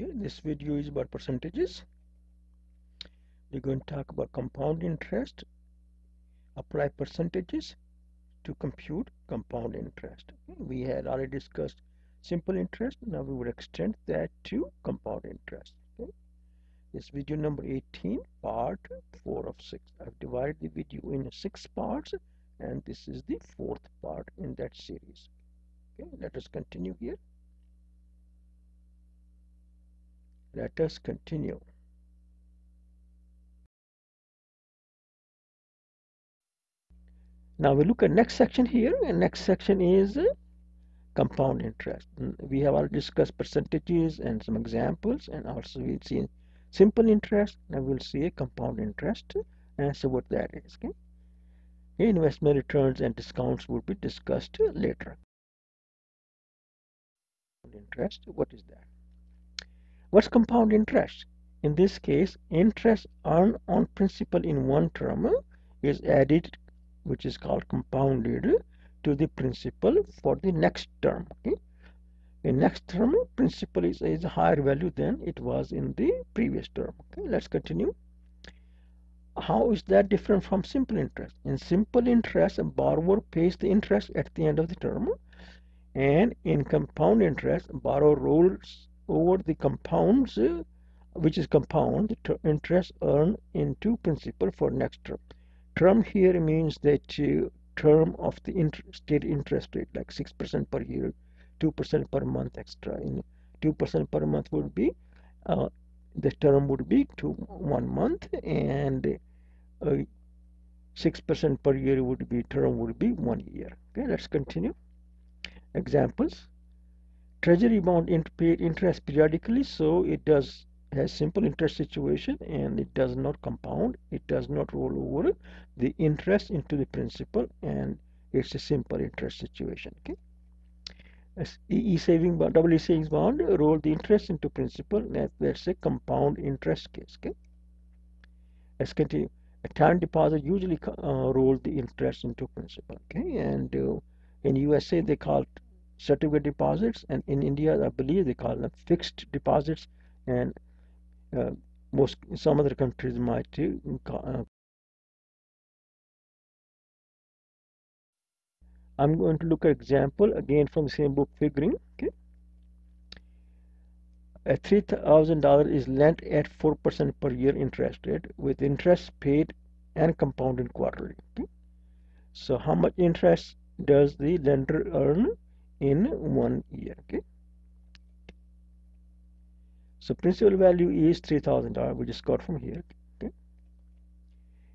okay this video is about percentages. We're going to talk about compound interest apply percentages to compute compound interest. Hmm, we had already discussed simple interest now we would extend that to compound interest. Okay this video number 18 part 4 of 6 I've divided the video in six parts and this is the fourth part in that series. Okay let us continue here let us continue. Now we look at next section here and next section is uh, compound interest. We have already discussed percentages and some examples and also we've seen simple interest now we'll see a compound interest and so what that is okay? Investment returns and discounts will be discussed later. Interest what is that what's compound interest? In this case interest earned on principal in one term is added which is called compounded to the principal for the next term okay? In next term principal is, is a higher value than it was in the previous term okay? Let's continue. How is that different from simple interest? In simple interest a borrower pays the interest at the end of the term and in compound interest borrower rolls over the compounds which is compound the interest earned into principal for next term. Term here means that uh, term of the inter state interest rate like 6% per year 2% per month extra. In 2% per month would be uh, the term would be to one month and 6% uh, per year would be term would be one year. Okay let's continue. Examples treasury bond paid interest periodically so it does has simple interest situation and it does not compound it does not roll over the interest into the principal and it's a simple interest situation okay? E saving bond double e savings bond roll the interest into principal that, that's a compound interest case okay? Let's continue a time deposit usually uh, roll the interest into principal okay? And uh, in USA they call certificate deposits and in India I believe they call them fixed deposits and uh, most some other countries might uh, I'm going to look at example again from the same book figuring okay a $3,000 is lent at 4% per year interest rate with interest paid and compounded quarterly okay? so how much interest does the lender earn in one year okay? So principal value is $3,000 we just got from here okay?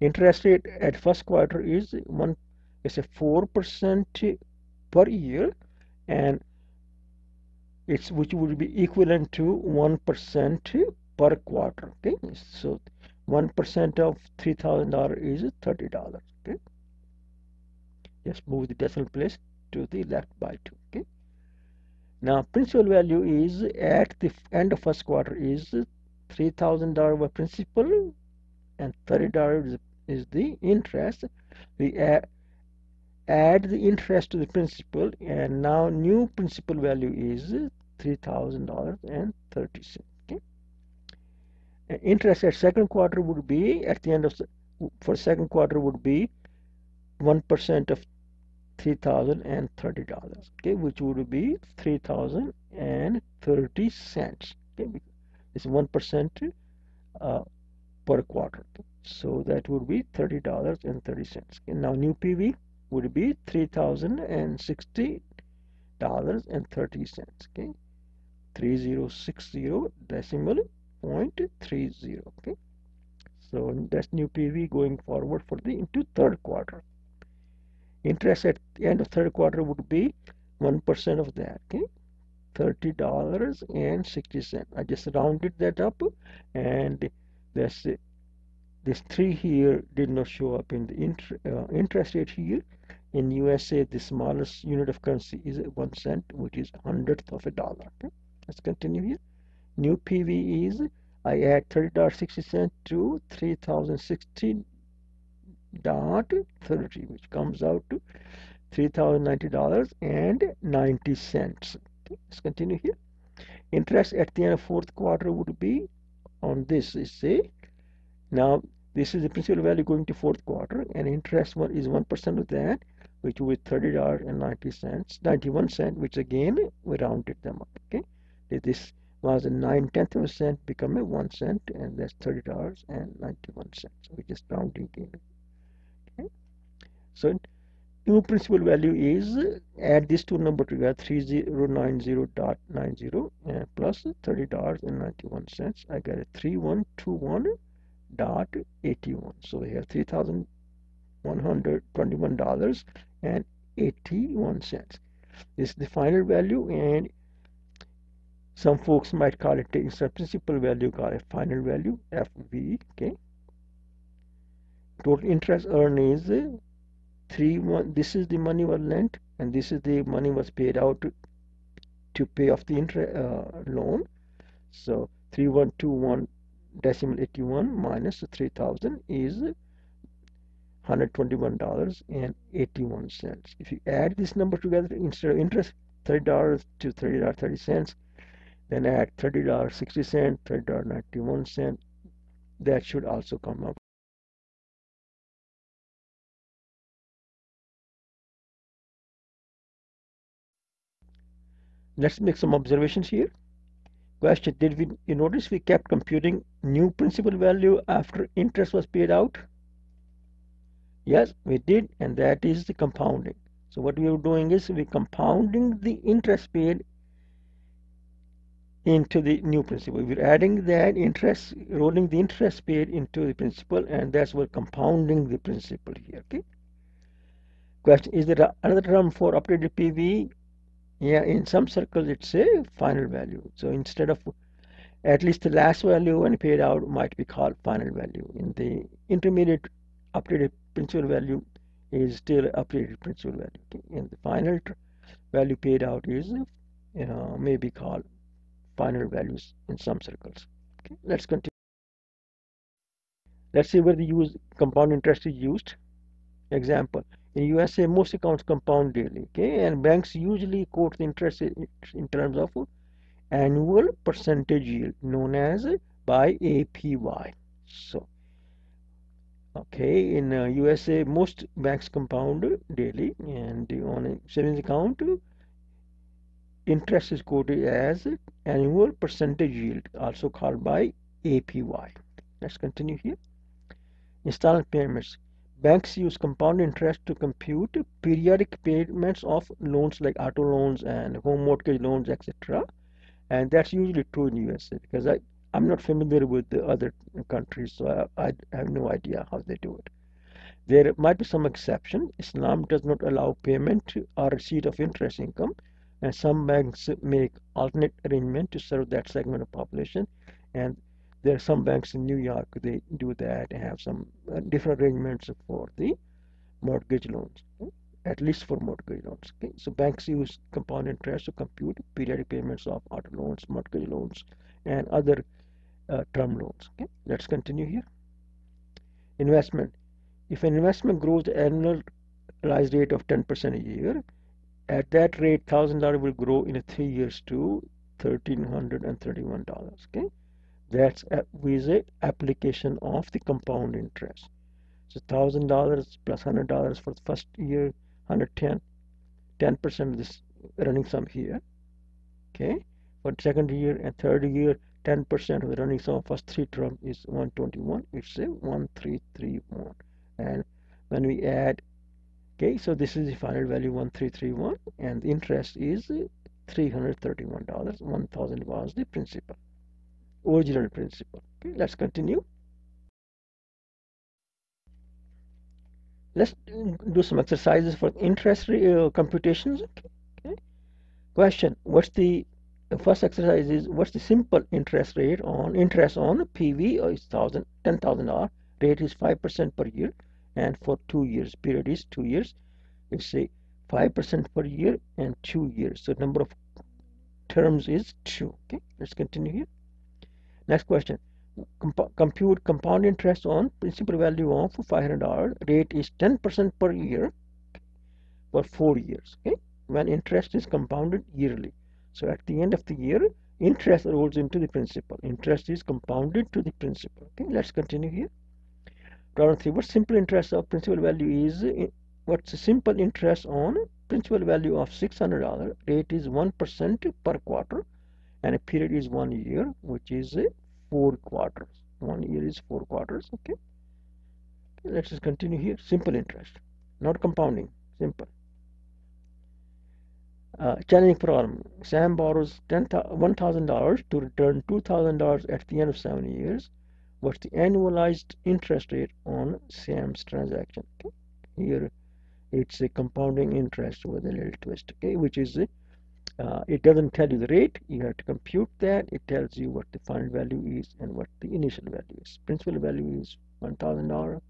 Interest rate at first quarter is one is a 4% per year and it's which would be equivalent to 1% per quarter okay? So 1% of $3,000 is $30 okay? Just move the decimal place to the left by 2 okay? Now principal value is at the end of first quarter is $3,000 by principal and $30 is, is the interest. We add, add the interest to the principal and now new principal value is $3,000 and 30 cents okay? Interest at second quarter would be at the end of for second quarter would be 1% of $3,030 okay which would be 3,030 cents okay it's 1% uh, per quarter. So that would be $30.30 okay. Now new PV would be $3,060 and 30 cents okay. 3060 decimal point three zero okay. So that's new PV going forward for the into third quarter interest at the end of third quarter would be one percent of that okay? thirty dollars and sixty cents. I just rounded that up and this this three here did not show up in the inter, uh, interest rate here. In USA the smallest unit of currency is one cent which is hundredth of a dollar okay? Let's continue here. New PV is I add $30.60 to 3060 dot 30 which comes out to $3,090 and 90 cents. Okay, let's continue here. Interest at the end of fourth quarter would be on this is say now this is the principal value going to fourth quarter and interest one is one percent of that which be thirty dollars and ninety cents ninety one cent which again we rounded them up okay? This was a nine tenth of a cent become a one cent and that's thirty dollars and ninety one cents we just rounding in okay so new principal value is add these two numbers together 3090.90 and plus $30.91 I got a 3121.81 so we have $3,121 and 81 cents. This is the final value and some folks might call it instead principal value call it final value FV okay? Total interest earned is three one this is the money was lent and this is the money was paid out to, to pay off the interest uh, loan. So 3121 decimal 81 minus 3000 is $121 and 81 cents. If you add this number together instead of interest $30 to $30.30 cents then add $30 60 cent $30 91 cent that should also come up Let's make some observations here. Question, did we you notice we kept computing new principal value after interest was paid out? Yes, we did, and that is the compounding. So what we are doing is we are compounding the interest paid into the new principal. We're adding that interest, rolling the interest paid into the principal, and that's what compounding the principal here. Okay. Question: Is there another term for updated PV? Yeah in some circles it's a final value. So instead of at least the last value when paid out might be called final value. In the intermediate updated principal value is still updated principal value. And the final value paid out is you know may be called final values in some circles. Okay let's continue. Let's see where the use compound interest is used. Example in USA, most accounts compound daily, okay, and banks usually quote the interest in terms of annual percentage yield, known as by APY. So, okay, in uh, USA, most banks compound daily, and on a savings account, interest is quoted as annual percentage yield, also called by APY. Let's continue here. Installment payments Banks use compound interest to compute periodic payments of loans like auto loans and home mortgage loans, etc. And that's usually true in the USA because I, I'm not familiar with the other countries, so I, I have no idea how they do it. There might be some exception. Islam does not allow payment or receipt of interest income, and some banks make alternate arrangement to serve that segment of population. And there are some banks in New York, they do that have some uh, different arrangements for the mortgage loans, okay? at least for mortgage loans. Okay? So banks use compound interest to compute periodic payments of auto loans, mortgage loans, and other uh, term loans. Okay? Let's continue here. Investment. If an investment grows the annualized rate of 10% a year, at that rate, $1,000 will grow in three years to $1,331. Okay? That's a, with application of the compound interest. So thousand dollars plus hundred dollars for the first year 110 10 percent of this running sum here okay? For second year and third year 10 percent of the running sum first three term is 121 it's a 1331 and when we add okay so this is the final value 1331 and the interest is $331 1000 was the principal original principle. Okay, let's continue. Let's do some exercises for interest uh, computations. Okay. Question: What's the, first exercise is what's the simple interest rate on interest on PV or is thousand ten thousand R rate is five percent per year and for two years period is two years. Let's say five percent per year and two years. So number of terms is two. Okay, let's continue here. Next question. Comp compute compound interest on principal value of $500. Rate is 10% per year for four years. Okay, when interest is compounded yearly. So at the end of the year, interest rolls into the principal. Interest is compounded to the principal. Okay, let's continue here. Problem 3. What simple interest of principal value is? Eh, what's the simple interest on principal value of $600? Rate is 1% per quarter and a period is one year which is four quarters. One year is four quarters. Okay. let's just continue here. Simple interest, not compounding. Simple. Uh, challenging problem. Sam borrows $1,000 to return $2,000 at the end of seven years. What's the annualized interest rate on Sam's transaction? Okay. Here it's a compounding interest with a little twist, okay, which is uh, it doesn't tell you the rate, you have to compute that, it tells you what the final value is and what the initial value is. Principal value is $1,000,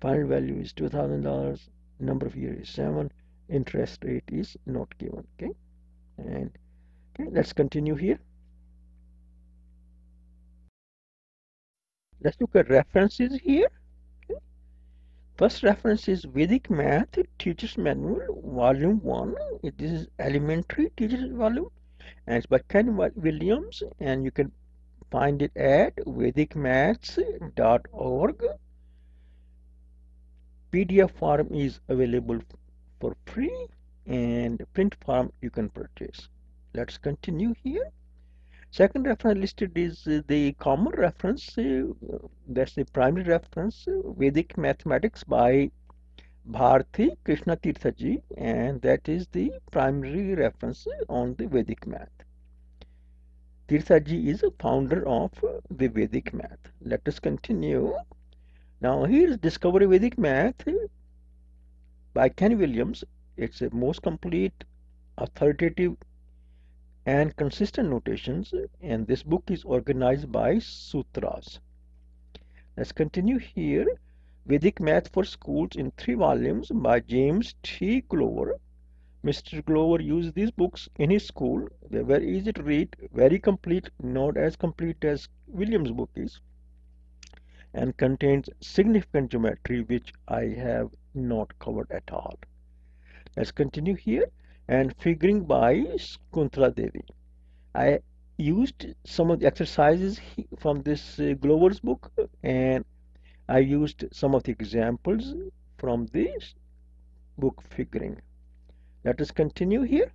final value is $2,000, number of years is 7, interest rate is not given. Okay? And okay let's continue here. Let's look at references here. First reference is Vedic Math Teacher's Manual Volume 1 this is elementary teacher's volume and it's by Ken Williams and you can find it at vedicmaths.org PDF form is available for free and print form you can purchase. Let's continue here. Second reference listed is the common reference, uh, that's the primary reference, Vedic Mathematics by Bharti Krishna Tirthaji and that is the primary reference on the Vedic math. Tirthaji is a founder of the Vedic math. Let us continue. Now here is Discovery Vedic Math by Ken Williams. It's the most complete, authoritative, and consistent notations, and this book is organized by sutras. Let's continue here. Vedic Math for Schools in three volumes by James T. Glover. Mr. Glover used these books in his school. They were easy to read, very complete, not as complete as Williams' book is, and contains significant geometry which I have not covered at all. Let's continue here and figuring by Shakuntala Devi. I used some of the exercises from this uh, Glover's book and I used some of the examples from this book figuring. Let us continue here.